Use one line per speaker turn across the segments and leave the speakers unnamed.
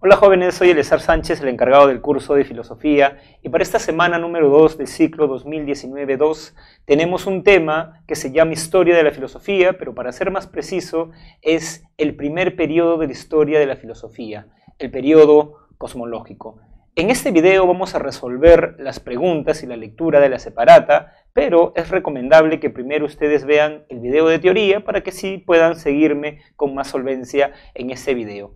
Hola jóvenes, soy Elezar Sánchez, el encargado del curso de filosofía y para esta semana número 2 del ciclo 2019-2 tenemos un tema que se llama Historia de la Filosofía, pero para ser más preciso es el primer periodo de la historia de la filosofía, el periodo cosmológico. En este video vamos a resolver las preguntas y la lectura de la separata, pero es recomendable que primero ustedes vean el video de teoría para que sí puedan seguirme con más solvencia en este video.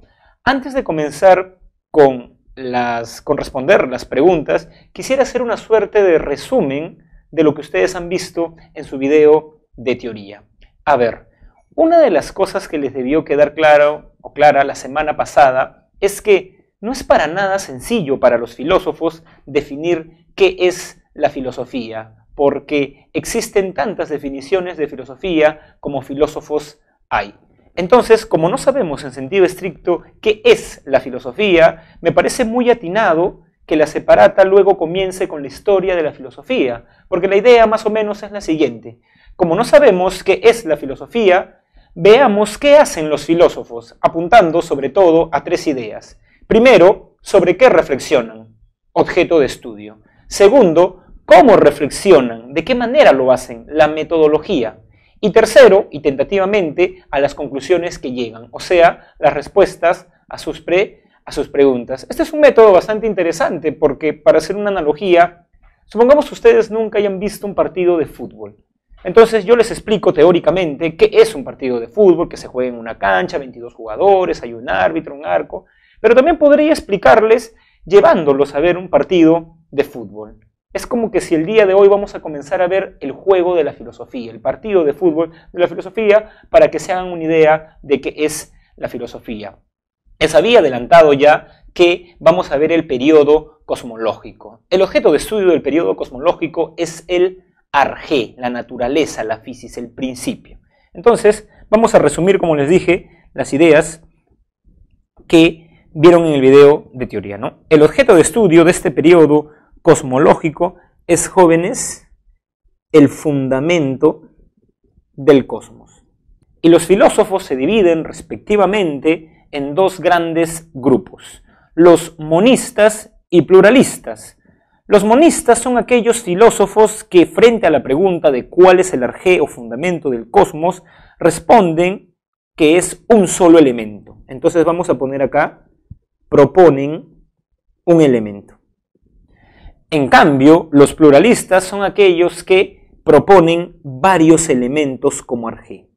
Antes de comenzar con, responder las preguntas, quisiera hacer una suerte de resumen de lo que ustedes han visto en su video de teoría. A ver, una de las cosas que les debió quedar claro o clara la semana pasada es que no es para nada sencillo para los filósofos definir qué es la filosofía, porque existen tantas definiciones de filosofía como filósofos hay. Entonces, como no sabemos en sentido estricto qué es la filosofía, me parece muy atinado que la separata luego comience con la historia de la filosofía, porque la idea más o menos es la siguiente. Como no sabemos qué es la filosofía, veamos qué hacen los filósofos, apuntando sobre todo a tres ideas. Primero, sobre qué reflexionan, objeto de estudio. Segundo, cómo reflexionan, de qué manera lo hacen, la metodología. Y tercero, y tentativamente, a las conclusiones que llegan, o sea, las respuestas a sus, pre, a sus preguntas. Este es un método bastante interesante porque, para hacer una analogía, supongamos que ustedes nunca hayan visto un partido de fútbol. Entonces yo les explico teóricamente qué es un partido de fútbol, que se juega en una cancha, 22 jugadores, hay un árbitro, un arco, pero también podría explicarles llevándolos a ver un partido de fútbol. Es como que si el día de hoy vamos a comenzar a ver el juego de la filosofía, el partido de fútbol de la filosofía, para que se hagan una idea de qué es la filosofía. Les había adelantado ya que vamos a ver el periodo cosmológico. El objeto de estudio del periodo cosmológico es el arjé, la naturaleza, la física, el principio. Entonces, vamos a resumir, como les dije, las ideas que vieron en el video de teoría. ¿no? El objeto de estudio de este periodo cosmológico es jóvenes el fundamento del cosmos. Y los filósofos se dividen respectivamente en dos grandes grupos, los monistas y pluralistas. Los monistas son aquellos filósofos que frente a la pregunta de cuál es el arjé o fundamento del cosmos, responden que es un solo elemento. Entonces vamos a poner acá, proponen un elemento. En cambio, los pluralistas son aquellos que proponen varios elementos como arjé.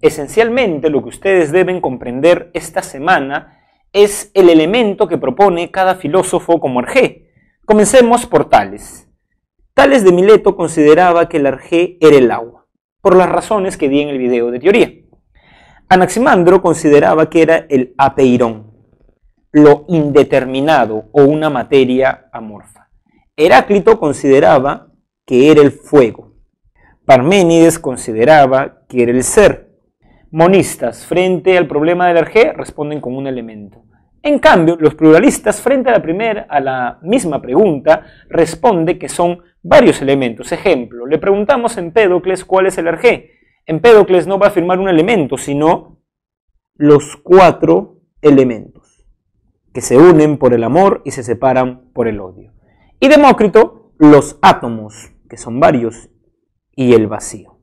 Esencialmente lo que ustedes deben comprender esta semana es el elemento que propone cada filósofo como arjé. Comencemos por Tales. Tales de Mileto consideraba que el arjé era el agua, por las razones que di en el video de teoría. Anaximandro consideraba que era el apeirón, lo indeterminado o una materia amorfa. Heráclito consideraba que era el fuego. Parménides consideraba que era el ser. Monistas, frente al problema del arjé, responden con un elemento. En cambio, los pluralistas, frente a la primera, a la misma pregunta, responden que son varios elementos. Ejemplo, le preguntamos a Empédocles cuál es el arjé. Empédocles no va a afirmar un elemento, sino los cuatro elementos que se unen por el amor y se separan por el odio. Y Demócrito, los átomos, que son varios, y el vacío.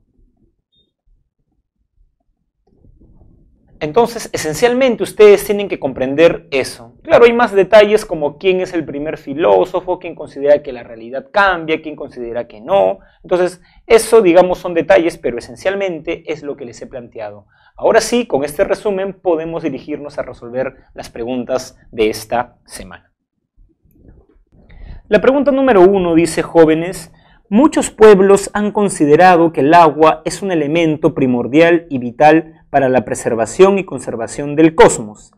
Entonces, esencialmente ustedes tienen que comprender eso. Claro, hay más detalles como quién es el primer filósofo, quién considera que la realidad cambia, quién considera que no. Entonces, eso, digamos, son detalles, pero esencialmente es lo que les he planteado. Ahora sí, con este resumen podemos dirigirnos a resolver las preguntas de esta semana. La pregunta número uno dice, jóvenes, muchos pueblos han considerado que el agua es un elemento primordial y vital para la preservación y conservación del cosmos.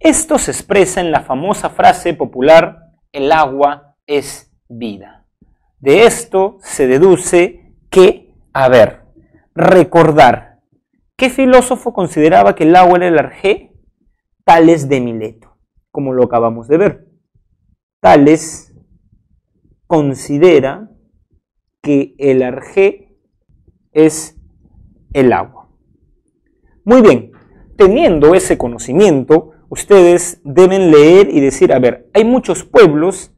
Esto se expresa en la famosa frase popular, el agua es vida. De esto se deduce que, a ver, recordar, ¿qué filósofo consideraba que el agua era el arjé? Tales de Mileto, como lo acabamos de ver. Tales considera que el arjé es el agua. Muy bien, teniendo ese conocimiento, ustedes deben leer y decir, a ver, hay muchos pueblos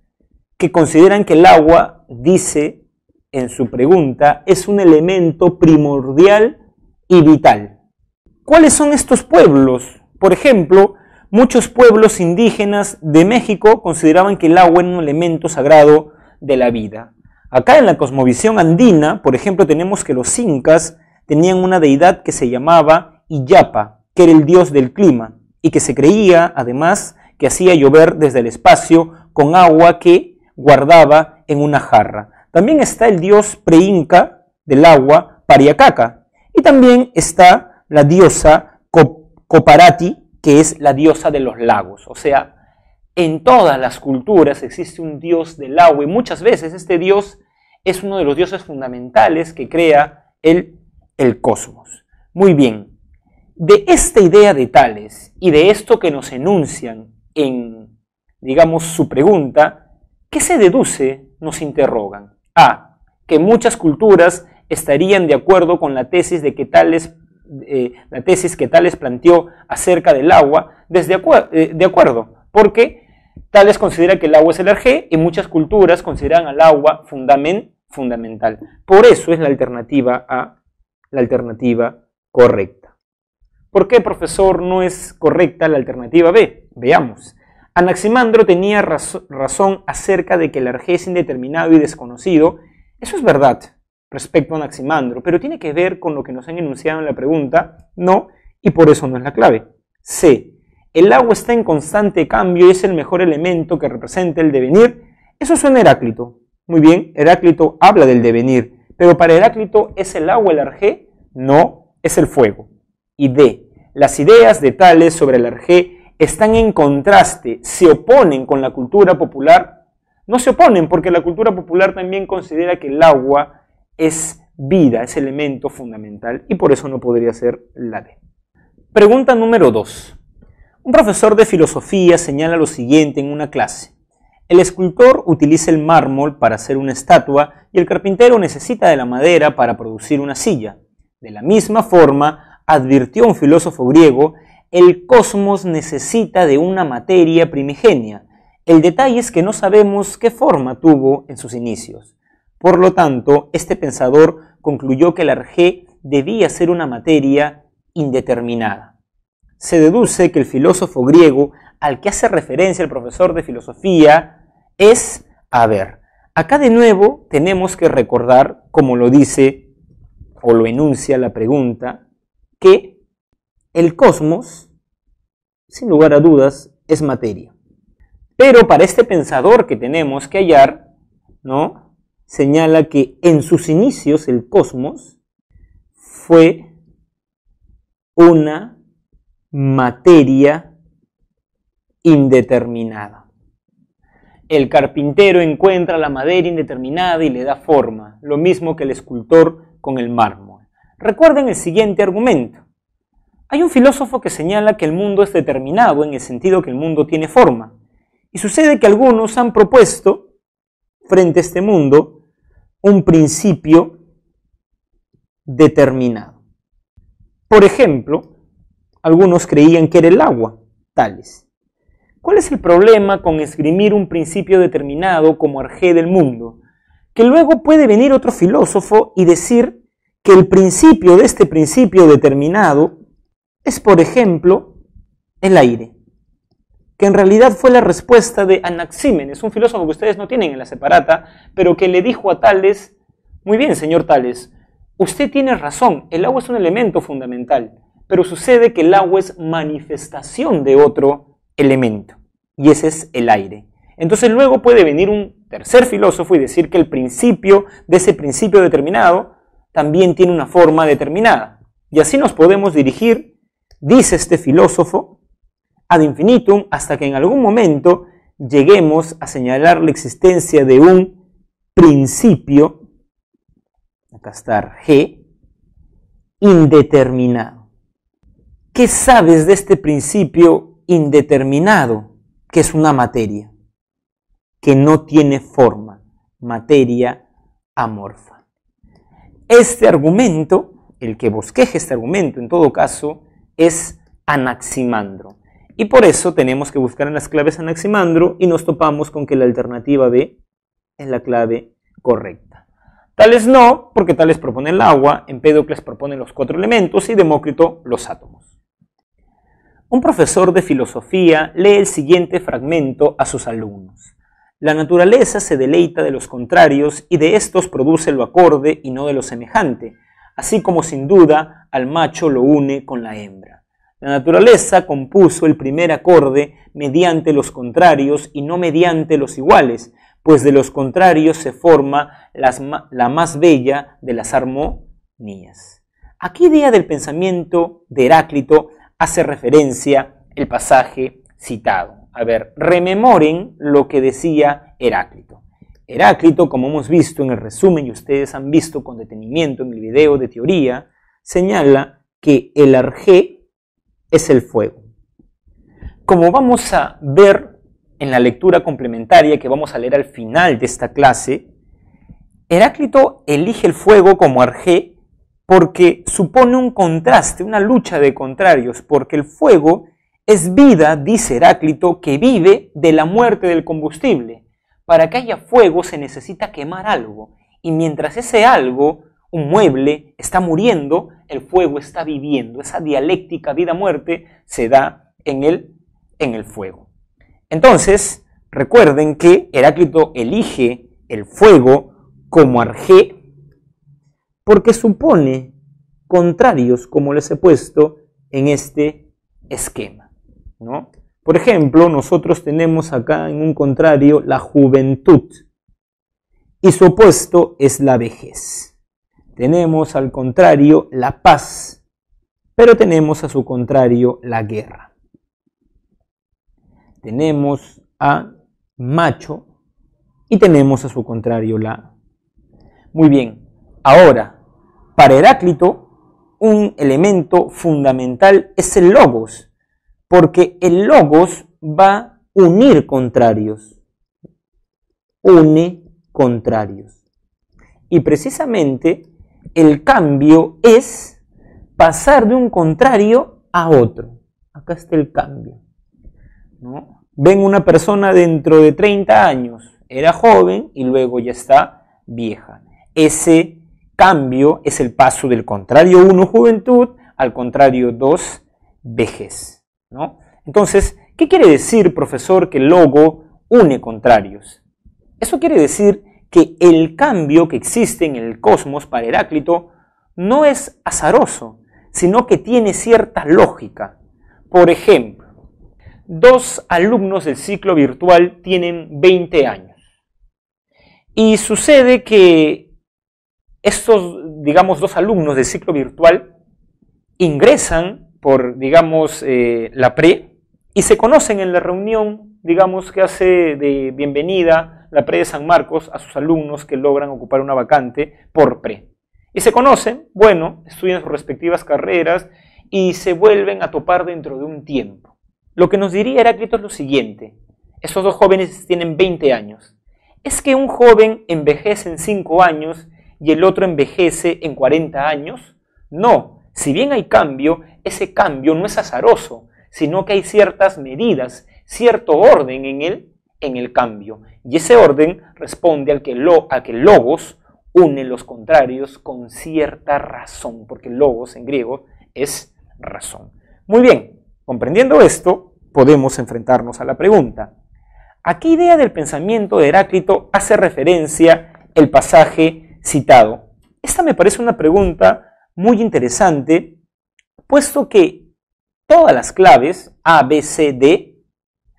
que consideran que el agua, dice en su pregunta, es un elemento primordial y vital. ¿Cuáles son estos pueblos? Por ejemplo, muchos pueblos indígenas de México consideraban que el agua era un elemento sagrado de la vida. Acá en la cosmovisión andina, por ejemplo, tenemos que los incas tenían una deidad que se llamaba Iyapa, que era el dios del clima, y que se creía, además, que hacía llover desde el espacio con agua que guardaba en una jarra. También está el dios preinca del agua, Pariacaca, y también está la diosa Coparati, que es la diosa de los lagos. O sea, en todas las culturas existe un dios del agua y muchas veces este dios es uno de los dioses fundamentales que crea el, el cosmos. Muy bien, de esta idea de Tales y de esto que nos enuncian en, digamos, su pregunta, ¿qué se deduce? Nos interrogan. A. Que muchas culturas estarían de acuerdo con la tesis de que Tales, eh, la tesis que Tales planteó acerca del agua, desde eh, de acuerdo, porque Tales considera que el agua es el arjé y muchas culturas consideran al agua fundamental. Por eso es la alternativa A, la alternativa correcta. ¿Por qué, profesor, no es correcta la alternativa B? Veamos. Anaximandro tenía razón acerca de que el arjé es indeterminado y desconocido. Eso es verdad respecto a Anaximandro, pero tiene que ver con lo que nos han enunciado en la pregunta. No, y por eso no es la clave. C. El agua está en constante cambio y es el mejor elemento que representa el devenir. Eso suena Heráclito. Muy bien, Heráclito habla del devenir, pero para Heráclito ¿es el agua el arjé? No, es el fuego y D. Las ideas de Tales sobre el arjé están en contraste, se oponen con la cultura popular. No se oponen porque la cultura popular también considera que el agua es vida, es elemento fundamental y por eso no podría ser la D. Pregunta número 2. Un profesor de filosofía señala lo siguiente en una clase. El escultor utiliza el mármol para hacer una estatua y el carpintero necesita de la madera para producir una silla. De la misma forma, advirtió un filósofo griego, el cosmos necesita de una materia primigenia. El detalle es que no sabemos qué forma tuvo en sus inicios. Por lo tanto, este pensador concluyó que el arjé debía ser una materia indeterminada. Se deduce que el filósofo griego al que hace referencia el profesor de filosofía es, a ver, acá de nuevo tenemos que recordar, como lo dice o lo enuncia la pregunta, que el cosmos, sin lugar a dudas, es materia. Pero para este pensador que tenemos que hallar, ¿no? Señala que en sus inicios el cosmos fue una materia indeterminada. El carpintero encuentra la madera indeterminada y le da forma, lo mismo que el escultor con el mármol. Recuerden el siguiente argumento. Hay un filósofo que señala que el mundo es determinado en el sentido que el mundo tiene forma. Y sucede que algunos han propuesto frente a este mundo un principio determinado. Por ejemplo, algunos creían que era el agua, tales. ¿Cuál es el problema con esgrimir un principio determinado como arjé del mundo? Que luego puede venir otro filósofo y decir que el principio de este principio determinado es, por ejemplo, el aire, que en realidad fue la respuesta de Anaxímenes, un filósofo que ustedes no tienen en la separata, pero que le dijo a Tales, muy bien, señor Tales, usted tiene razón, el agua es un elemento fundamental, pero sucede que el agua es manifestación de otro elemento, y ese es el aire. Entonces luego puede venir un tercer filósofo y decir que el principio de ese principio determinado también tiene una forma determinada. Y así nos podemos dirigir, dice este filósofo, ad infinitum, hasta que en algún momento lleguemos a señalar la existencia de un principio, acá está G, indeterminado. ¿Qué sabes de este principio indeterminado? Que es una materia, que no tiene forma, materia amorfa. Este argumento, el que bosqueje este argumento en todo caso, es Anaximandro. Y por eso tenemos que buscar en las claves Anaximandro y nos topamos con que la alternativa B es la clave correcta. Tales no, porque Tales propone el agua, Empédocles propone los cuatro elementos y Demócrito los átomos. Un profesor de filosofía lee el siguiente fragmento a sus alumnos. La naturaleza se deleita de los contrarios y de estos produce lo acorde y no de lo semejante, así como sin duda al macho lo une con la hembra. La naturaleza compuso el primer acorde mediante los contrarios y no mediante los iguales, pues de los contrarios se forma la más bella de las armonías. ¿A qué idea del pensamiento de Heráclito hace referencia el pasaje citado? A ver, rememoren lo que decía Heráclito. Heráclito, como hemos visto en el resumen y ustedes han visto con detenimiento en el video de teoría, señala que el arjé es el fuego. Como vamos a ver en la lectura complementaria que vamos a leer al final de esta clase, Heráclito elige el fuego como arjé porque supone un contraste, una lucha de contrarios, porque el fuego es vida, dice Heráclito, que vive de la muerte del combustible. Para que haya fuego se necesita quemar algo. Y mientras ese algo, un mueble, está muriendo, el fuego está viviendo. Esa dialéctica vida-muerte se da en el, en el fuego. Entonces, recuerden que Heráclito elige el fuego como arjé porque supone contrarios, como les he puesto en este esquema. ¿no? Por ejemplo, nosotros tenemos acá en un contrario la juventud y su opuesto es la vejez. Tenemos al contrario la paz, pero tenemos a su contrario la guerra. Tenemos a macho y tenemos a su contrario la... Muy bien, ahora, para Heráclito, un elemento fundamental es el logos, porque el logos va a unir contrarios. Une contrarios. Y precisamente el cambio es pasar de un contrario a otro. Acá está el cambio. Ven una persona dentro de 30 años, era joven y luego ya está vieja. Ese cambio es el paso del contrario 1, juventud, al contrario 2, vejez. Entonces, ¿qué quiere decir, profesor, que el logo une contrarios? Eso quiere decir que el cambio que existe en el cosmos para Heráclito no es azaroso, sino que tiene cierta lógica. Por ejemplo, dos alumnos del ciclo virtual tienen 20 años. Y sucede que estos, digamos, dos alumnos del ciclo virtual ingresan por, digamos, eh, la pre, y se conocen en la reunión, digamos, que hace de bienvenida la pre de San Marcos a sus alumnos que logran ocupar una vacante por pre. Y se conocen, bueno, estudian sus respectivas carreras y se vuelven a topar dentro de un tiempo. Lo que nos diría Heráclito es lo siguiente, estos dos jóvenes tienen 20 años. ¿Es que un joven envejece en 5 años y el otro envejece en 40 años? No, si bien hay cambio, ese cambio no es azaroso, sino que hay ciertas medidas, cierto orden en el, en el cambio. Y ese orden responde al que, lo, a que logos une los contrarios con cierta razón, porque logos en griego es razón. Muy bien, comprendiendo esto, podemos enfrentarnos a la pregunta. ¿A qué idea del pensamiento de Heráclito hace referencia el pasaje citado? Esta me parece una pregunta muy interesante, puesto que todas las claves A, B, C, D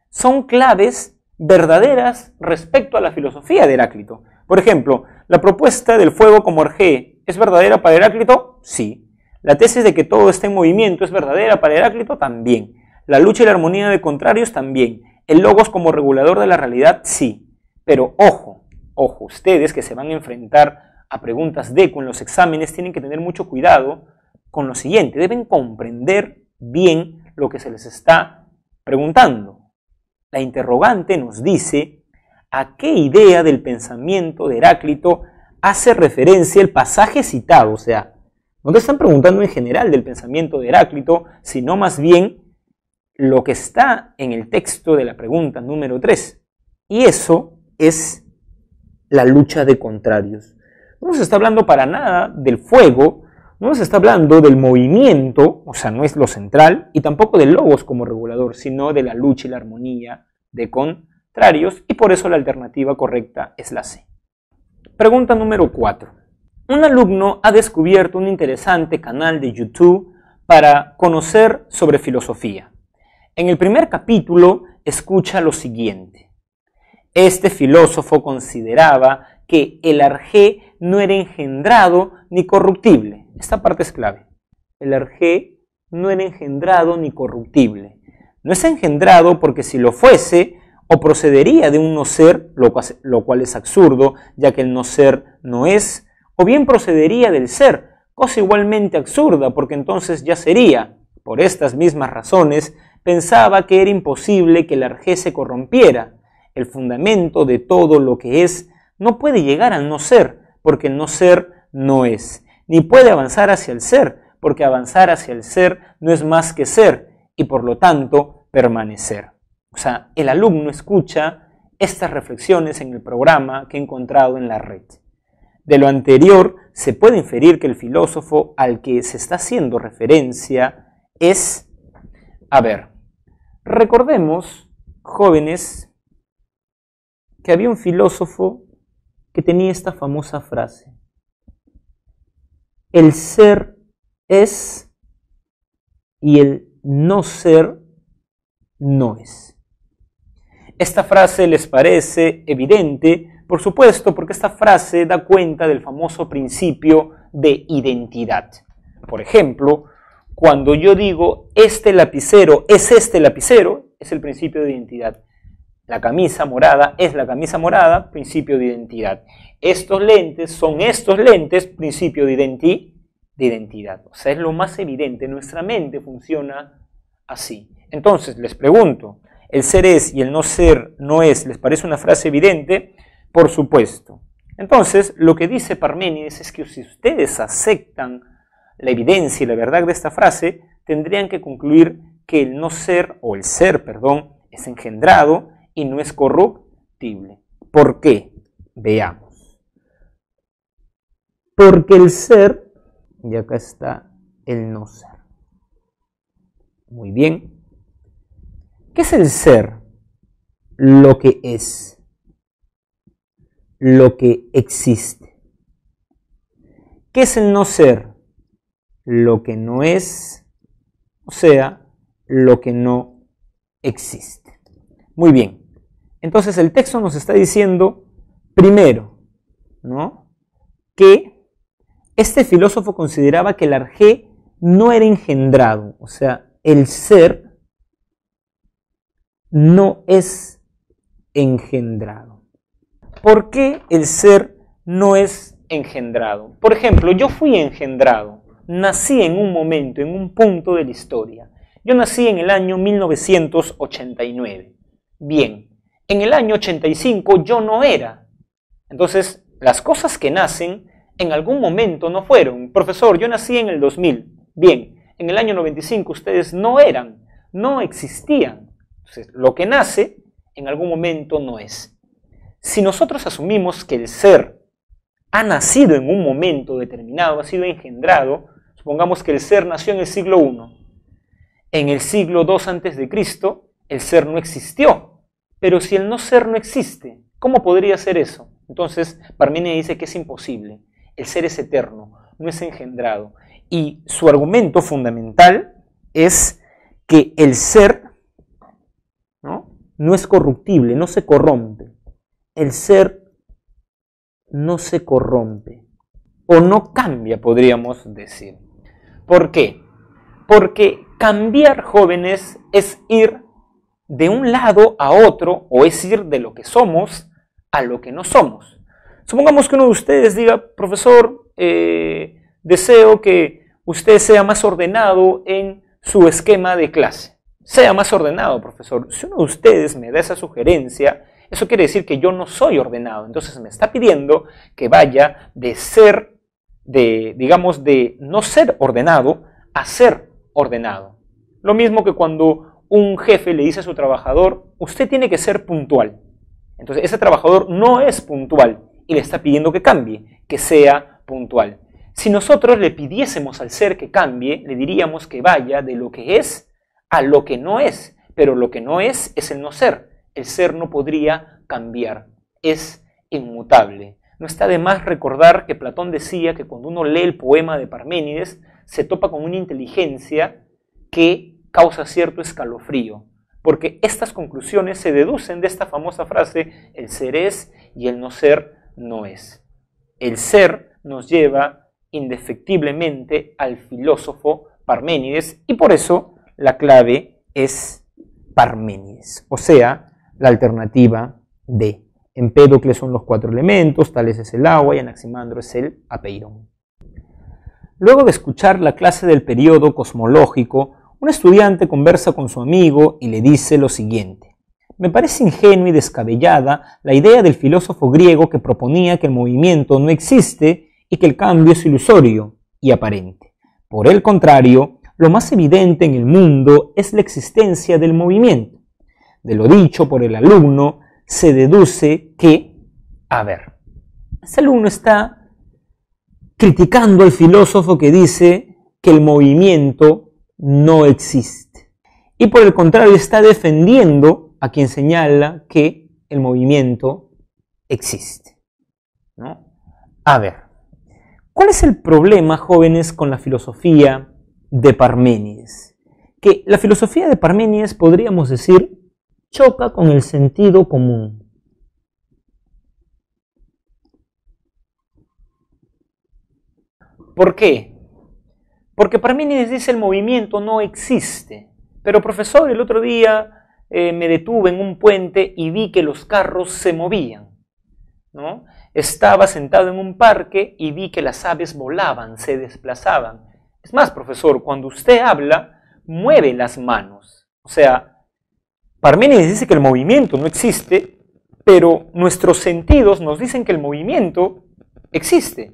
son claves verdaderas respecto a la filosofía de Heráclito. Por ejemplo, la propuesta del fuego como Arge ¿es verdadera para Heráclito? Sí. La tesis de que todo está en movimiento es verdadera para Heráclito también. La lucha y la armonía de contrarios también. El logos como regulador de la realidad sí. Pero ojo, ojo, ustedes que se van a enfrentar a preguntas de con los exámenes tienen que tener mucho cuidado con lo siguiente. Deben comprender bien lo que se les está preguntando. La interrogante nos dice a qué idea del pensamiento de Heráclito hace referencia el pasaje citado. O sea, no te están preguntando en general del pensamiento de Heráclito, sino más bien lo que está en el texto de la pregunta número 3. Y eso es la lucha de contrarios. No se está hablando para nada del fuego, no se está hablando del movimiento, o sea, no es lo central, y tampoco del logos como regulador, sino de la lucha y la armonía de contrarios, y por eso la alternativa correcta es la C. Pregunta número 4. Un alumno ha descubierto un interesante canal de YouTube para conocer sobre filosofía. En el primer capítulo escucha lo siguiente. Este filósofo consideraba que el arjé no era engendrado ni corruptible. Esta parte es clave. El arjé no era engendrado ni corruptible. No es engendrado porque si lo fuese, o procedería de un no ser, lo cual es absurdo, ya que el no ser no es, o bien procedería del ser, cosa igualmente absurda, porque entonces ya sería. Por estas mismas razones, pensaba que era imposible que el arjé se corrompiera. El fundamento de todo lo que es no puede llegar al no ser, porque no ser no es, ni puede avanzar hacia el ser, porque avanzar hacia el ser no es más que ser, y por lo tanto permanecer. O sea, el alumno escucha estas reflexiones en el programa que he encontrado en la red. De lo anterior, se puede inferir que el filósofo al que se está haciendo referencia es, a ver, recordemos, jóvenes, que había un filósofo que tenía esta famosa frase. El ser es y el no ser no es. Esta frase les parece evidente, por supuesto, porque esta frase da cuenta del famoso principio de identidad. Por ejemplo, cuando yo digo este lapicero es este lapicero, es el principio de identidad. La camisa morada es la camisa morada, principio de identidad. Estos lentes son estos lentes, principio de, de identidad. O sea, es lo más evidente. Nuestra mente funciona así. Entonces, les pregunto, ¿el ser es y el no ser no es? ¿Les parece una frase evidente? Por supuesto. Entonces, lo que dice Parménides es que si ustedes aceptan la evidencia y la verdad de esta frase, tendrían que concluir que el no ser, o el ser, perdón, es engendrado y no es corruptible. ¿Por qué? Veamos. Porque el ser, y acá está el no ser. Muy bien. ¿Qué es el ser? Lo que es. Lo que existe. ¿Qué es el no ser? Lo que no es, o sea, lo que no existe. Muy bien. Entonces el texto nos está diciendo, primero, ¿no? que este filósofo consideraba que el arjé no era engendrado, o sea, el ser no es engendrado. ¿Por qué el ser no es engendrado? Por ejemplo, yo fui engendrado, nací en un momento, en un punto de la historia. Yo nací en el año 1989. Bien, en el año 85 yo no era. Entonces, las cosas que nacen en algún momento no fueron. Profesor, yo nací en el 2000. Bien, en el año 95 ustedes no eran, no existían. Entonces, lo que nace en algún momento no es. Si nosotros asumimos que el ser ha nacido en un momento determinado, ha sido engendrado, supongamos que el ser nació en el siglo I. En el siglo II antes de Cristo, el ser no existió. Pero si el no ser no existe, ¿cómo podría ser eso? Entonces, Parménides dice que es imposible. El ser es eterno, no es engendrado. Y su argumento fundamental es que el ser ¿no? no es corruptible, no se corrompe. El ser no se corrompe. O no cambia, podríamos decir. ¿Por qué? Porque cambiar jóvenes es ir de un lado a otro, o es ir de lo que somos a lo que no somos. Supongamos que uno de ustedes diga, profesor, eh, deseo que usted sea más ordenado en su esquema de clase. Sea más ordenado, profesor. Si uno de ustedes me da esa sugerencia, eso quiere decir que yo no soy ordenado. Entonces me está pidiendo que vaya de ser, de, digamos, de no ser ordenado a ser ordenado. Lo mismo que cuando un jefe le dice a su trabajador, usted tiene que ser puntual. Entonces ese trabajador no es puntual y le está pidiendo que cambie, que sea puntual. Si nosotros le pidiésemos al ser que cambie, le diríamos que vaya de lo que es a lo que no es, pero lo que no es es el no ser. El ser no podría cambiar, es inmutable. No está de más recordar que Platón decía que cuando uno lee el poema de Parménides, se topa con una inteligencia que causa cierto escalofrío, porque estas conclusiones se deducen de esta famosa frase, el ser es y el no ser no es. El ser nos lleva indefectiblemente al filósofo Parménides y por eso la clave es Parménides, o sea, la alternativa de. Empédocles son los cuatro elementos, Tales es el agua y Anaximandro es el apeirón. Luego de escuchar la clase del periodo cosmológico, un estudiante conversa con su amigo y le dice lo siguiente. Me parece ingenua y descabellada la idea del filósofo griego que proponía que el movimiento no existe y que el cambio es ilusorio y aparente. Por el contrario, lo más evidente en el mundo es la existencia del movimiento. De lo dicho por el alumno se deduce que, a ver, ese alumno está criticando al filósofo que dice que el movimiento no existe. Y por el contrario está defendiendo a quien señala que el movimiento existe. ¿no? A ver, ¿cuál es el problema, jóvenes, con la filosofía de Parménides? Que la filosofía de Parménides, podríamos decir, choca con el sentido común. ¿Por qué? Porque Parménides dice el movimiento no existe. Pero profesor, el otro día eh, me detuve en un puente y vi que los carros se movían. ¿no? Estaba sentado en un parque y vi que las aves volaban, se desplazaban. Es más, profesor, cuando usted habla, mueve las manos. O sea, Parménides dice que el movimiento no existe, pero nuestros sentidos nos dicen que el movimiento existe.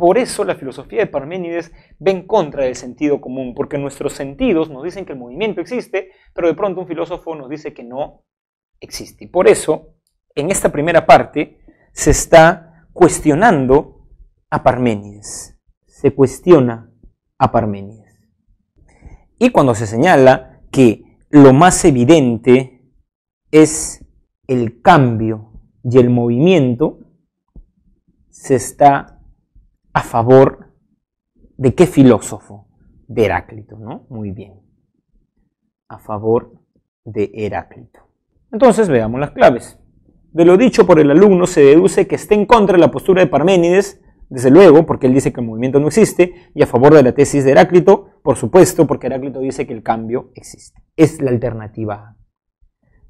Por eso la filosofía de Parménides va en contra del sentido común, porque nuestros sentidos nos dicen que el movimiento existe, pero de pronto un filósofo nos dice que no existe. Por eso, en esta primera parte, se está cuestionando a Parménides. Se cuestiona a Parménides. Y cuando se señala que lo más evidente es el cambio y el movimiento, se está a favor de qué filósofo? De Heráclito, ¿no? Muy bien. A favor de Heráclito. Entonces veamos las claves. De lo dicho por el alumno se deduce que está en contra de la postura de Parménides, desde luego, porque él dice que el movimiento no existe, y a favor de la tesis de Heráclito, por supuesto, porque Heráclito dice que el cambio existe. Es la alternativa A.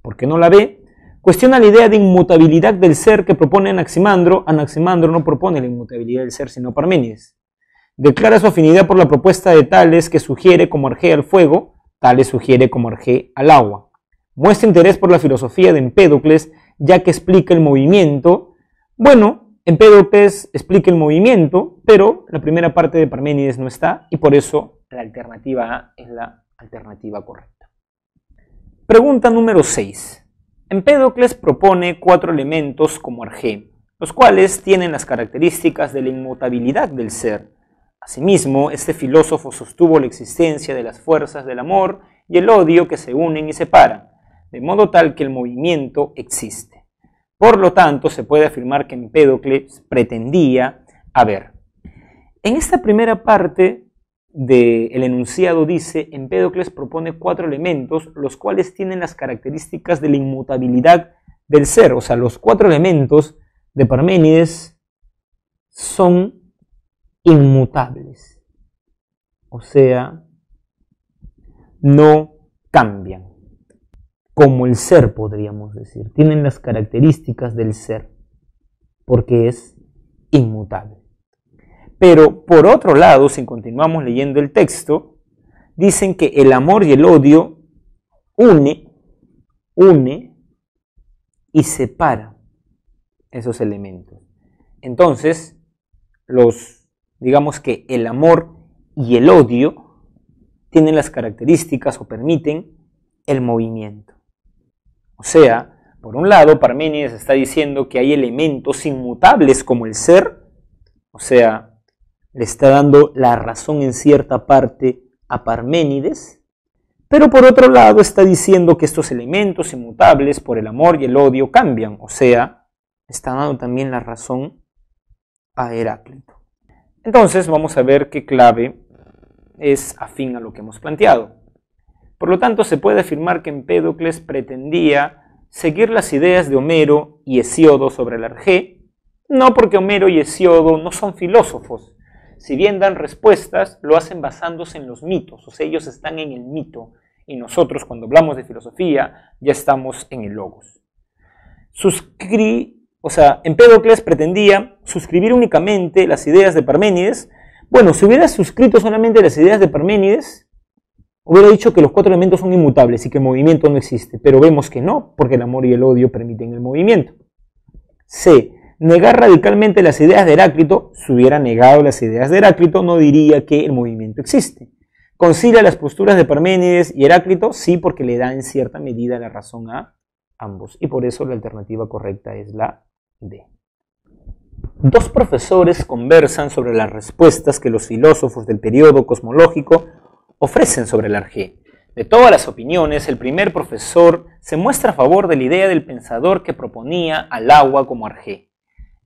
¿Por qué no la ve? Cuestiona la idea de inmutabilidad del ser que propone Anaximandro. Anaximandro no propone la inmutabilidad del ser, sino Parménides. Declara su afinidad por la propuesta de Tales que sugiere como Arge al fuego, Tales sugiere como Arge al agua. Muestra interés por la filosofía de Empédocles, ya que explica el movimiento. Bueno, Empédocles explica el movimiento, pero la primera parte de Parménides no está, y por eso la alternativa A es la alternativa correcta. Pregunta número 6. Empédocles propone cuatro elementos como arjé, los cuales tienen las características de la inmutabilidad del ser. Asimismo, este filósofo sostuvo la existencia de las fuerzas del amor y el odio que se unen y separan, de modo tal que el movimiento existe. Por lo tanto, se puede afirmar que Empédocles pretendía, a ver, en esta primera parte del enunciado dice, Empédocles propone cuatro elementos, los cuales tienen las características de la inmutabilidad del ser. O sea, los cuatro elementos de Parménides son inmutables. O sea, no cambian. Como el ser, podríamos decir. Tienen las características del ser, porque es inmutable. Pero por otro lado, si continuamos leyendo el texto, dicen que el amor y el odio une, une y separa esos elementos. Entonces, los, digamos que el amor y el odio tienen las características o permiten el movimiento. O sea, por un lado, Parménides está diciendo que hay elementos inmutables como el ser, o sea, le está dando la razón en cierta parte a Parménides, pero por otro lado está diciendo que estos elementos inmutables por el amor y el odio cambian, o sea, está dando también la razón a Heráclito. Entonces vamos a ver qué clave es afín a lo que hemos planteado. Por lo tanto, se puede afirmar que Empédocles pretendía seguir las ideas de Homero y Hesiodo sobre el arjé, no porque Homero y Hesiodo no son filósofos, si bien dan respuestas, lo hacen basándose en los mitos, o sea, ellos están en el mito, y nosotros cuando hablamos de filosofía ya estamos en el logos. Suscri o sea, Empédocles pretendía suscribir únicamente las ideas de Parménides. Bueno, si hubiera suscrito solamente las ideas de Parménides, hubiera dicho que los cuatro elementos son inmutables y que el movimiento no existe, pero vemos que no, porque el amor y el odio permiten el movimiento. C. Negar radicalmente las ideas de Heráclito, si hubiera negado las ideas de Heráclito, no diría que el movimiento existe. Concilia las posturas de Parménides y Heráclito, sí, porque le da en cierta medida la razón a ambos, y por eso la alternativa correcta es la D. Dos profesores conversan sobre las respuestas que los filósofos del periodo cosmológico ofrecen sobre el arjé. De todas las opiniones, el primer profesor se muestra a favor de la idea del pensador que proponía al agua como arjé.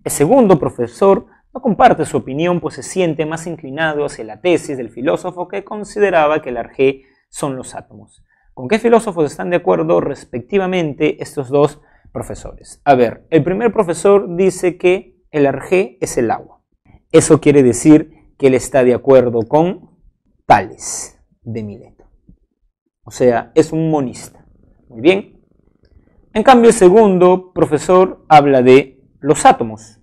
El segundo profesor no comparte su opinión pues se siente más inclinado hacia la tesis del filósofo que consideraba que el arjé son los átomos. ¿Con qué filósofos están de acuerdo respectivamente estos dos profesores? A ver, el primer profesor dice que el arjé es el agua. Eso quiere decir que él está de acuerdo con Tales de Mileto. O sea, es un monista. Muy bien. En cambio, el segundo profesor habla de los átomos,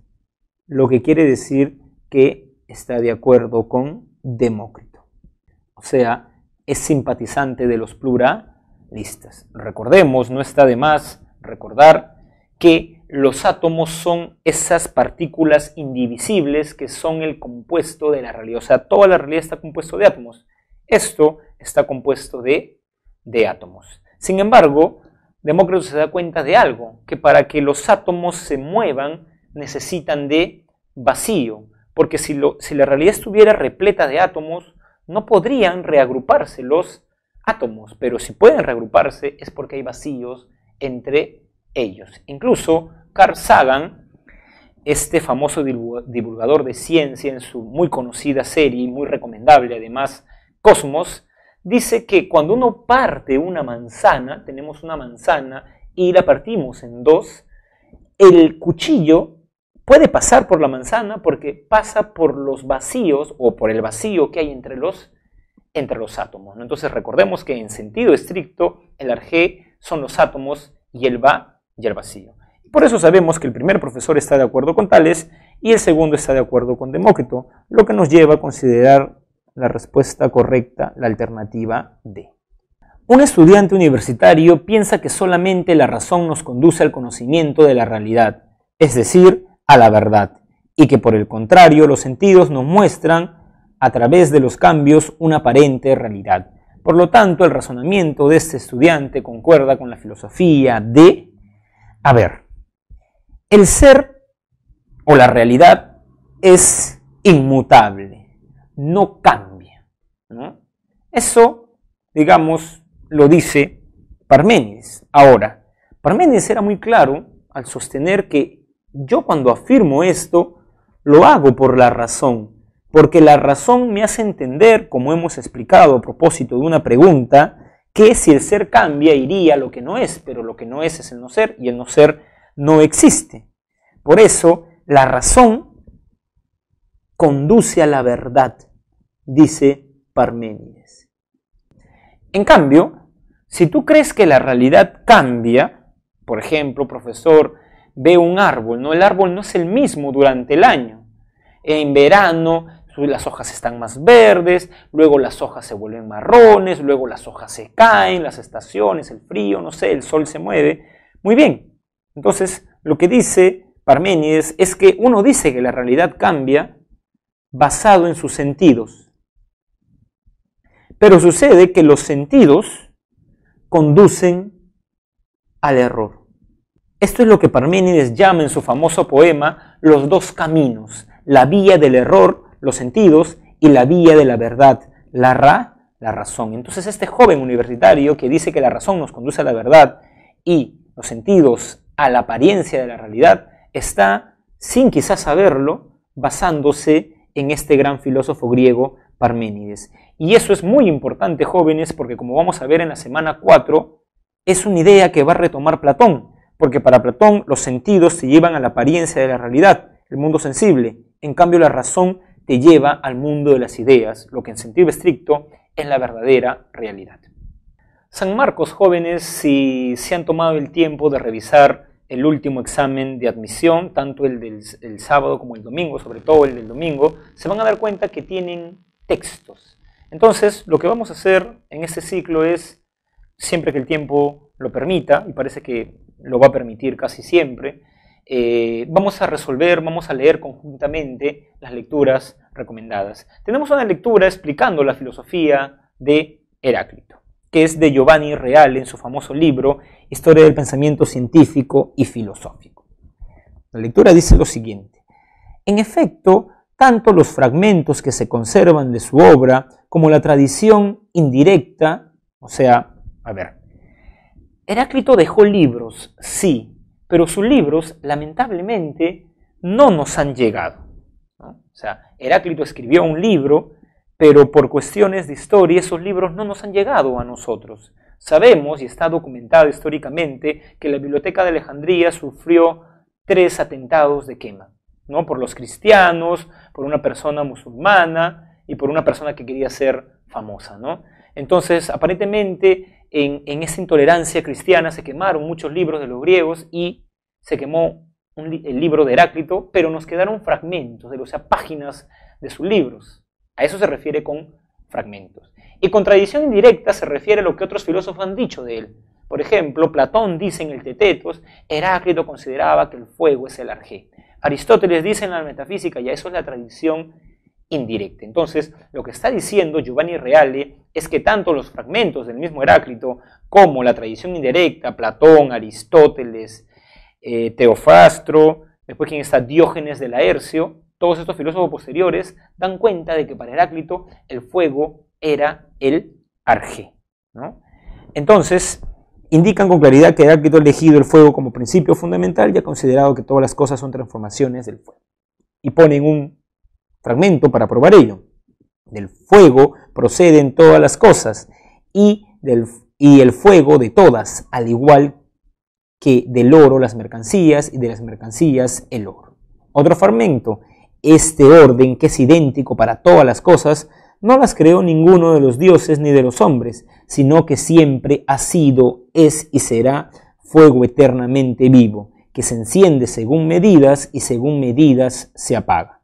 lo que quiere decir que está de acuerdo con Demócrito. O sea, es simpatizante de los pluralistas. Recordemos, no está de más recordar que los átomos son esas partículas indivisibles que son el compuesto de la realidad. O sea, toda la realidad está compuesto de átomos. Esto está compuesto de, de átomos. Sin embargo, Demócrito se da cuenta de algo, que para que los átomos se muevan necesitan de vacío, porque si, si la realidad estuviera repleta de átomos, no podrían reagruparse los átomos, pero si pueden reagruparse es porque hay vacíos entre ellos. Incluso Carl Sagan, este famoso divulgador de ciencia en su muy conocida serie, muy recomendable además, Cosmos, dice que cuando uno parte una manzana, tenemos una manzana y la partimos en dos, el cuchillo puede pasar por la manzana porque pasa por los vacíos o por el vacío que hay entre los, entre los átomos. Entonces recordemos que en sentido estricto el arjé son los átomos y el va y el vacío. Por eso sabemos que el primer profesor está de acuerdo con Tales y el segundo está de acuerdo con Demócrito, lo que nos lleva a considerar la respuesta correcta, la alternativa D. Un estudiante universitario piensa que solamente la razón nos conduce al conocimiento de la realidad, es decir, a la verdad, y que por el contrario los sentidos nos muestran a través de los cambios una aparente realidad. Por lo tanto, el razonamiento de este estudiante concuerda con la filosofía de, a ver, el ser o la realidad es inmutable no cambia. Eso, digamos, lo dice Parménides. Ahora, Parménides era muy claro al sostener que yo cuando afirmo esto, lo hago por la razón, porque la razón me hace entender, como hemos explicado a propósito de una pregunta, que si el ser cambia iría a lo que no es, pero lo que no es es el no ser y el no ser no existe. Por eso, la razón conduce a la verdad, dice Parménides. En cambio, si tú crees que la realidad cambia, por ejemplo, profesor, ve un árbol, ¿no? El árbol no es el mismo durante el año. En verano las hojas están más verdes, luego las hojas se vuelven marrones, luego las hojas se caen, las estaciones, el frío, no sé, el sol se mueve. Muy bien. Entonces, lo que dice Parménides es que uno dice que la realidad cambia basado en sus sentidos. Pero sucede que los sentidos conducen al error. Esto es lo que Parménides llama en su famoso poema los dos caminos, la vía del error, los sentidos, y la vía de la verdad, la ra, la razón. Entonces este joven universitario que dice que la razón nos conduce a la verdad y los sentidos a la apariencia de la realidad, está, sin quizás saberlo, basándose en este gran filósofo griego Parménides. Y eso es muy importante, jóvenes, porque como vamos a ver en la semana 4, es una idea que va a retomar Platón, porque para Platón los sentidos se llevan a la apariencia de la realidad, el mundo sensible. En cambio, la razón te lleva al mundo de las ideas, lo que en sentido estricto es la verdadera realidad. San Marcos, jóvenes, si se han tomado el tiempo de revisar el último examen de admisión, tanto el del sábado como el domingo, sobre todo el del domingo, se van a dar cuenta que tienen textos. Entonces, lo que vamos a hacer en este ciclo es, siempre que el tiempo lo permita, y parece que lo va a permitir casi siempre, eh, vamos a resolver, vamos a leer conjuntamente las lecturas recomendadas. Tenemos una lectura explicando la filosofía de Heráclito, que es de Giovanni Reale en su famoso libro Historia del Pensamiento Científico y Filosófico. La lectura dice lo siguiente. En efecto, tanto los fragmentos que se conservan de su obra como la tradición indirecta, o sea, a ver, Heráclito dejó libros, sí, pero sus libros lamentablemente no nos han llegado. O sea, Heráclito escribió un libro, pero por cuestiones de historia esos libros no nos han llegado a nosotros. Sabemos, y está documentado históricamente, que la Biblioteca de Alejandría sufrió tres atentados de quema, ¿no? por los cristianos, por una persona musulmana y por una persona que quería ser famosa. ¿no? Entonces, aparentemente, en, esa intolerancia cristiana se quemaron muchos libros de los griegos y se quemó el libro de Heráclito, pero nos quedaron fragmentos, de, o sea, páginas de sus libros. A eso se refiere con fragmentos. Y con tradición indirecta se refiere a lo que otros filósofos han dicho de él. Por ejemplo, Platón dice en el Tetetos, Heráclito consideraba que el fuego es el arjé. Aristóteles dice en la metafísica, y eso es la tradición indirecta. Entonces, lo que está diciendo Giovanni Reale es que tanto los fragmentos del mismo Heráclito como la tradición indirecta, Platón, Aristóteles, eh, Teofrastro, después quien está Diógenes de Laercio, todos estos filósofos posteriores dan cuenta de que para Heráclito el fuego era el arjé. Entonces, indican con claridad que Heráclito ha elegido el fuego como principio fundamental y ha considerado que todas las cosas son transformaciones del fuego. Y ponen un fragmento para probar ello. Del fuego proceden todas las cosas y, del, y el fuego de todas, al igual que del oro las mercancías y de las mercancías el oro. Otro fragmento, este orden que es idéntico para todas las cosas, no las creó ninguno de los dioses ni de los hombres, sino que siempre ha sido, es y será fuego eternamente vivo, que se enciende según medidas y según medidas se apaga.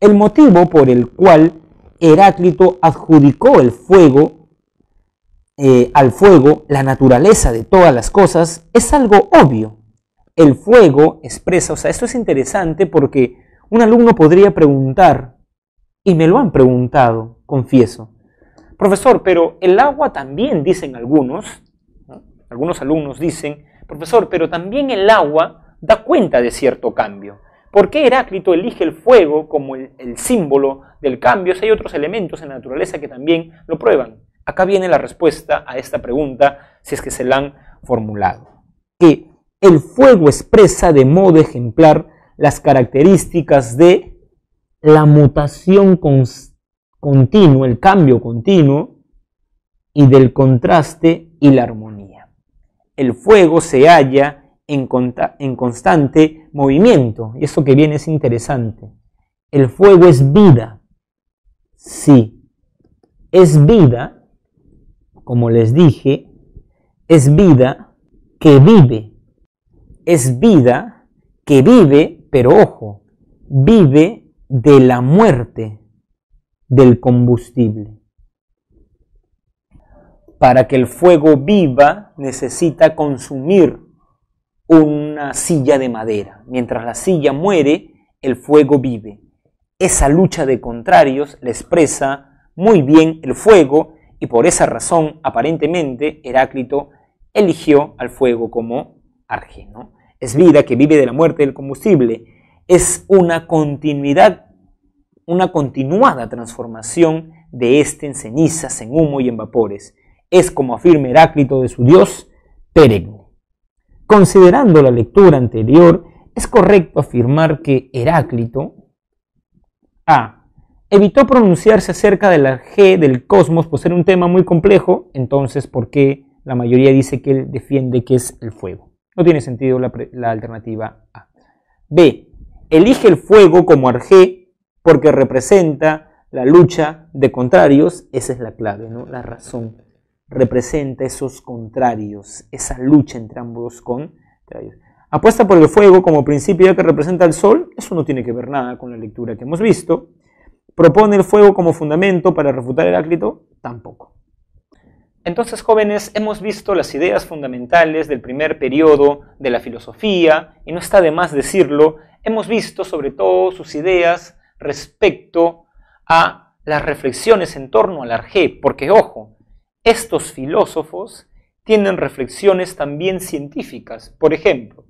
El motivo por el cual Heráclito adjudicó el fuego eh, al fuego la naturaleza de todas las cosas es algo obvio. El fuego expresa, o sea, esto es interesante porque un alumno podría preguntar, y me lo han preguntado, confieso, profesor, pero el agua también, dicen algunos, algunos alumnos dicen, profesor, pero también el agua da cuenta de cierto cambio. ¿Por qué Heráclito elige el fuego como el, símbolo del cambio si hay otros elementos en la naturaleza que también lo prueban? Acá viene la respuesta a esta pregunta, si es que se la han formulado. Que el fuego expresa de modo ejemplar las características de la mutación continua, el cambio continuo, y del contraste y la armonía. El fuego se halla en, constante movimiento. Y eso que viene es interesante. El fuego es vida. Sí, es vida, como les dije, es vida que vive. Es vida que vive, pero ojo, vive de la muerte del combustible. Para que el fuego viva necesita consumir una silla de madera. Mientras la silla muere, el fuego vive. Esa lucha de contrarios la expresa muy bien el fuego y por esa razón, aparentemente, Heráclito eligió al fuego como arge. Es vida que vive de la muerte del combustible, es una continuidad, una continuada transformación de este en cenizas, en humo y en vapores. Es como afirma Heráclito de su Dios, perenne. Considerando la lectura anterior, es correcto afirmar que Heráclito A. Evitó pronunciarse acerca de la G del cosmos por ser un tema muy complejo, entonces ¿por qué la mayoría dice que él defiende que es el fuego? No tiene sentido la, alternativa A. B. Elige el fuego como arjé porque representa la lucha de contrarios, esa es la clave, ¿no? La razón representa esos contrarios, esa lucha entre ambos contrarios. Apuesta por el fuego como principio que representa el sol, eso no tiene que ver nada con la lectura que hemos visto. Propone el fuego como fundamento para refutar el Heráclito, tampoco. Entonces, jóvenes, hemos visto las ideas fundamentales del primer periodo de la filosofía, y no está de más decirlo, hemos visto sobre todo sus ideas respecto a las reflexiones en torno al arjé, porque ojo, estos filósofos tienen reflexiones también científicas. Por ejemplo,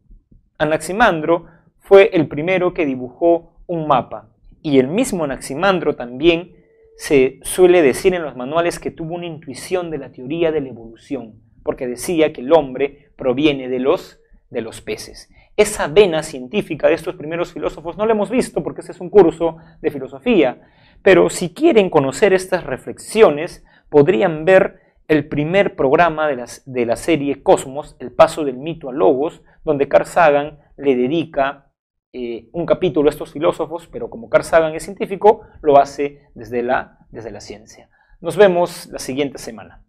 Anaximandro fue el primero que dibujó un mapa y el mismo Anaximandro también se suele decir en los manuales que tuvo una intuición de la teoría de la evolución, porque decía que el hombre proviene de los, de los peces. Esa vena científica de estos primeros filósofos no la hemos visto porque ese es un curso de filosofía, pero si quieren conocer estas reflexiones, podrían ver el primer programa de, de la serie Cosmos, El paso del mito a Logos, donde Carl Sagan le dedica eh, un capítulo a estos filósofos, pero como Carl Sagan es científico, lo hace desde la, desde la ciencia. Nos vemos la siguiente semana.